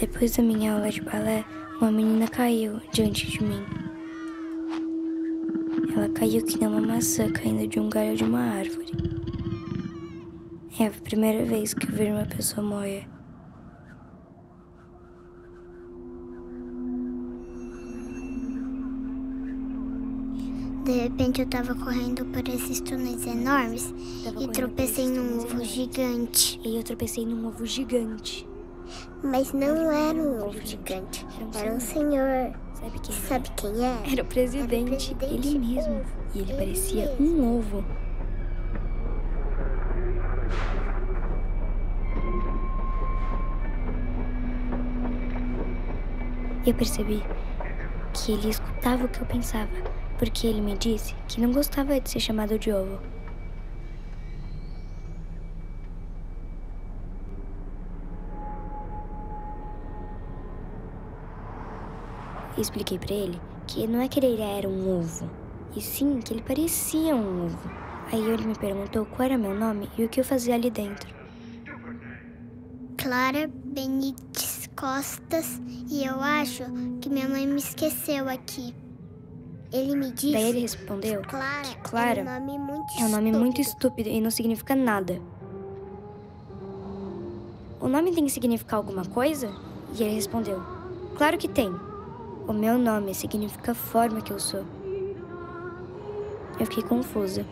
Depois da minha aula de balé, uma menina caiu diante de mim. Ela caiu que nem uma maçã caindo de um galho de uma árvore. É a primeira vez que eu vejo uma pessoa morrer. De repente eu tava correndo por esses túneis enormes Tava e tropecei num ovo enormes. gigante. E eu tropecei num ovo gigante. Mas não era um ovo gigante, era um senhor. Sabe quem é? Sabe quem é? Era o presidente, presidente ele mesmo. ovo. E ele Ele parecia mesmo. um ovo. Eu percebi que ele escutava o que eu pensava, porque ele me disse que não gostava de ser chamado de ovo. Expliquei pra ele que não é que ele era um ovo, e sim que ele parecia um ovo. Aí ele me perguntou qual era meu nome e o que eu fazia ali dentro. Clara Benites Costas e eu acho que minha mãe me esqueceu aqui. Ele me disse. Daí ele respondeu Clara, que Clara é um nome muito é um nome muito estúpido. estúpido e não significa nada. O nome tem que significar alguma coisa? E ele respondeu: Claro que tem. O meu nome significa a forma que eu sou. Eu fiquei confusa.